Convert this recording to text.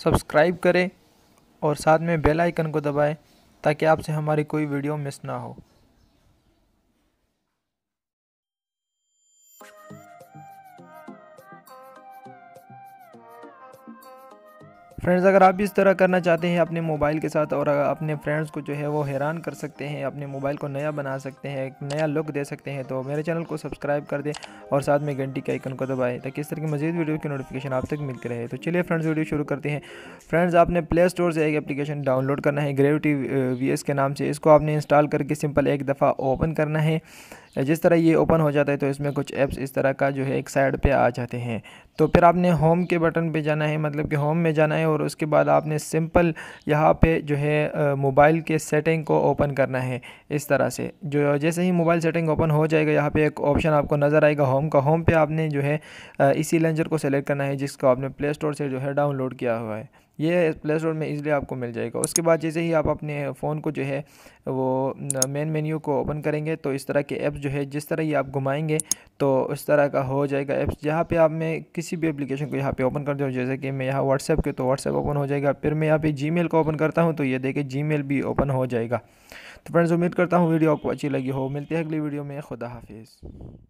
Subscribe करें और साथ में बेल आइकन को दबाएँ ताकि आपसे हमारी कोई वीडियो मिस ना हो। फ्रेंड्स अगर आप भी इस तरह करना चाहते हैं अपने मोबाइल के साथ और अपने फ्रेंड्स को जो है वो हैरान कर सकते हैं, अपने मोबाइल को नया बना सकते हैं, एक नया लुक दे सकते हैं तो मेरे चैनल को सब्सक्राइब कर दें और साथ में घंटी के आइकन को दबाएँ ताकि इस तरह की मजीद वीडियो की नोटिफिकेशन आप तक मिलती रहे। तो चलिए फ्रेंड्स वीडियो शुरू करते हैं। फ्रेंड्स आपने प्ले स्टोर से एक एप्लीकेशन डाउनलोड करना है ग्रेविटी वीएस के नाम से। इसको आपने इंस्टॉल करके सिंपल एक दफ़ा ओपन करना है। जिस तरह ये ओपन हो जाता है तो इसमें कुछ ऐप्स इस तरह का जो है एक साइड पे आ जाते हैं। तो फिर आपने होम के बटन पे जाना है मतलब कि होम में जाना है और उसके बाद आपने सिंपल यहाँ पे जो है मोबाइल के सेटिंग को ओपन करना है इस तरह से। जो जैसे ही मोबाइल सेटिंग ओपन हो जाएगा, यहाँ पे एक ऑप्शन आपको नज़र आएगा होम का। होम पे आपने जो है इसी लेंजर को सेलेक्ट करना है, जिसको आपने प्ले स्टोर से जो है डाउनलोड किया हुआ है। ये प्ले स्टोर में इजीली आपको मिल जाएगा। उसके बाद जैसे ही आप अपने फ़ोन को जो है, वो मेन मेन्यू को ओपन करेंगे तो इस तरह के ऐप्स जो है, जिस तरह ये आप घुमाएँगे तो उस तरह का हो जाएगा ऐप्स जहाँ पे आप, मैं किसी भी एप्लीकेशन को यहाँ पे ओपन करता हूँ, जैसे कि मैं यहाँ व्हाट्सएप के तो व्हाट्सएप ओपन हो जाएगा। फिर मैं यहाँ पे जी को ओपन करता हूँ तो ये देखिए जी भी ओपन हो जाएगा। तो फ्रेंड्स उम्मीद करता हूँ वीडियो आपको अच्छी लगी हो। मिलती है अगली वीडियो में। खुदा हाफिज़।